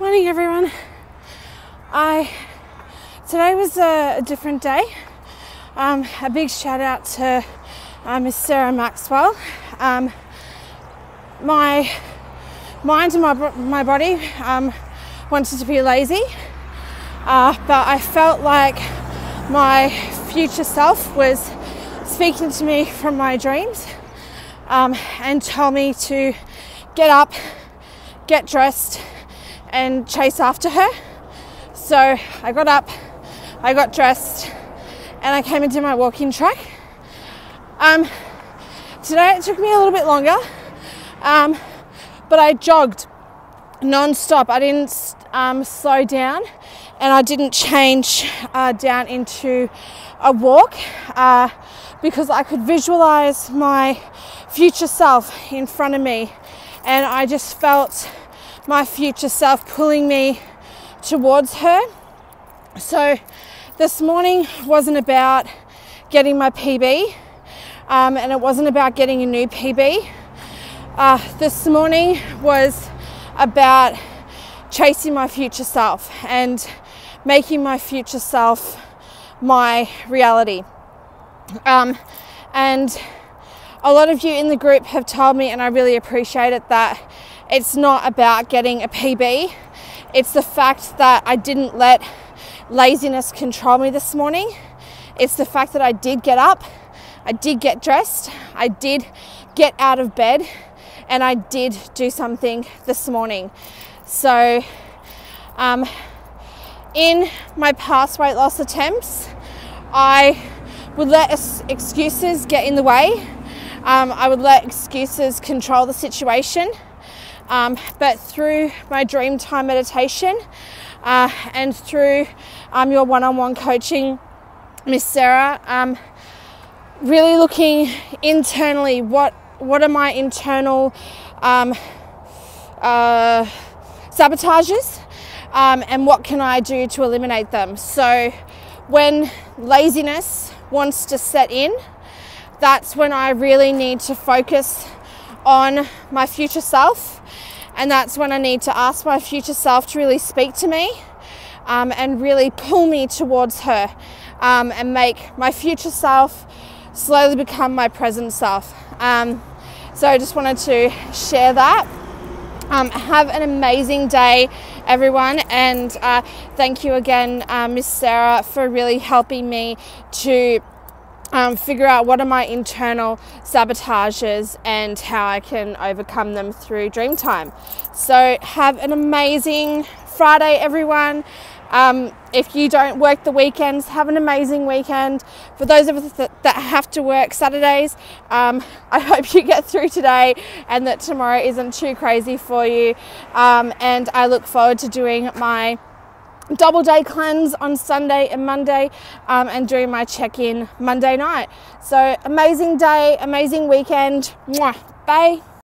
Morning, everyone. I today was a, a different day. Um, a big shout out to uh, Miss Sarah Maxwell. Um, my mind and my my body um, wanted to be lazy, uh, but I felt like my future self was speaking to me from my dreams um, and told me to get up, get dressed and chase after her. So I got up, I got dressed, and I came into my walking track. Um, today it took me a little bit longer, um, but I jogged non-stop. I didn't um, slow down, and I didn't change uh, down into a walk uh, because I could visualize my future self in front of me, and I just felt my future self pulling me towards her. So this morning wasn't about getting my PB um, and it wasn't about getting a new PB. Uh, this morning was about chasing my future self and making my future self my reality. Um, and a lot of you in the group have told me, and I really appreciate it, that it's not about getting a PB. It's the fact that I didn't let laziness control me this morning. It's the fact that I did get up, I did get dressed, I did get out of bed, and I did do something this morning. So, um, in my past weight loss attempts, I would let excuses get in the way. Um, I would let excuses control the situation. Um, but through my dream time meditation uh, and through um, your one on one coaching, Miss Sarah, um, really looking internally what, what are my internal um, uh, sabotages um, and what can I do to eliminate them. So when laziness wants to set in, that's when I really need to focus on my future self and that's when I need to ask my future self to really speak to me um, and really pull me towards her um, and make my future self slowly become my present self. Um, so I just wanted to share that. Um, have an amazing day, everyone, and uh, thank you again, uh, Miss Sarah, for really helping me to um, figure out what are my internal sabotages and how I can overcome them through dream time. So, have an amazing Friday, everyone. Um, if you don't work the weekends, have an amazing weekend. For those of us that have to work Saturdays, um, I hope you get through today and that tomorrow isn't too crazy for you. Um, and I look forward to doing my double day cleanse on Sunday and Monday um, and doing my check in Monday night. So, amazing day, amazing weekend. Mwah. Bye.